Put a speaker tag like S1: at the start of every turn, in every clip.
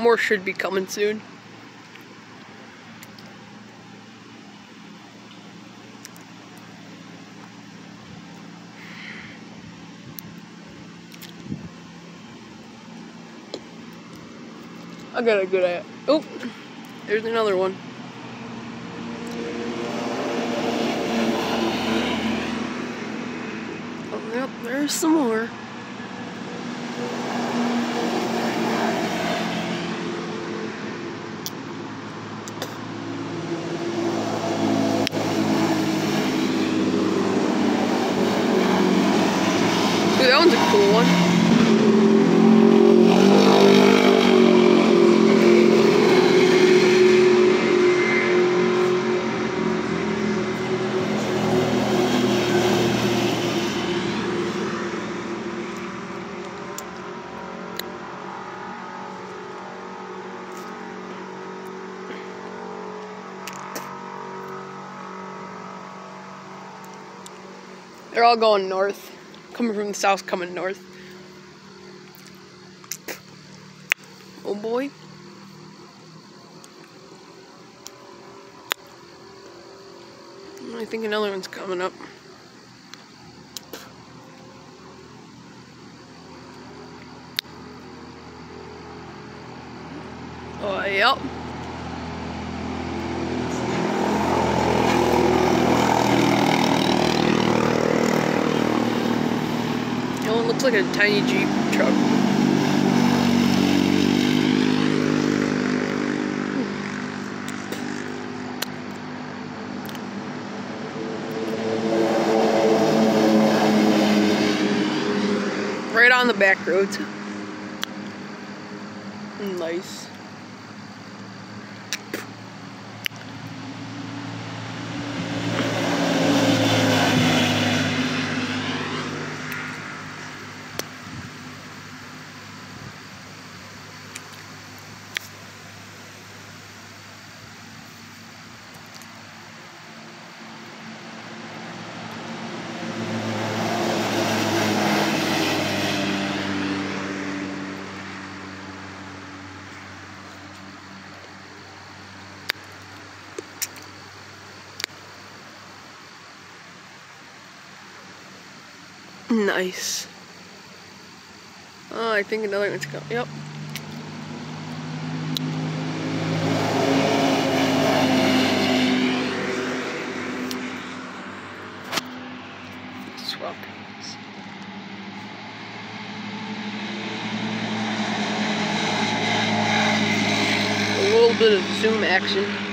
S1: More should be coming soon. I got a good idea. Oh, there's another one. Oh, yep, there's some more. Ooh, that one's a cool one. They're all going north. Coming from the south, coming north. Oh boy. I think another one's coming up. Oh, yep. Looks like a tiny Jeep truck. Right on the back roads. Nice. Nice. Oh, I think another one's coming. Yep. A little bit of zoom action.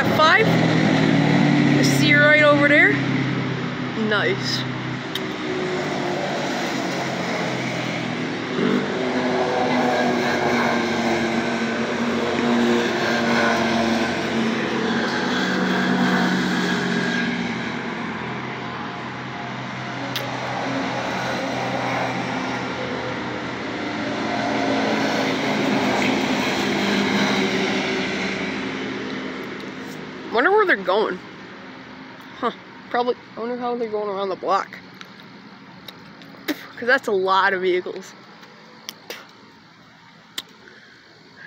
S1: F5. I see you right over there. Nice. Going. Huh. Probably. I wonder how they're going around the block. Because that's a lot of vehicles.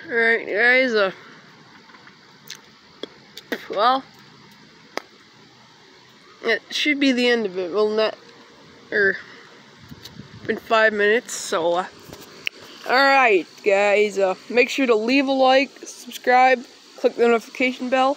S1: Alright, guys. Uh, well, it should be the end of it. Well, not, or, been five minutes, so, uh, alright, guys, uh, make sure to leave a like, subscribe, click the notification bell,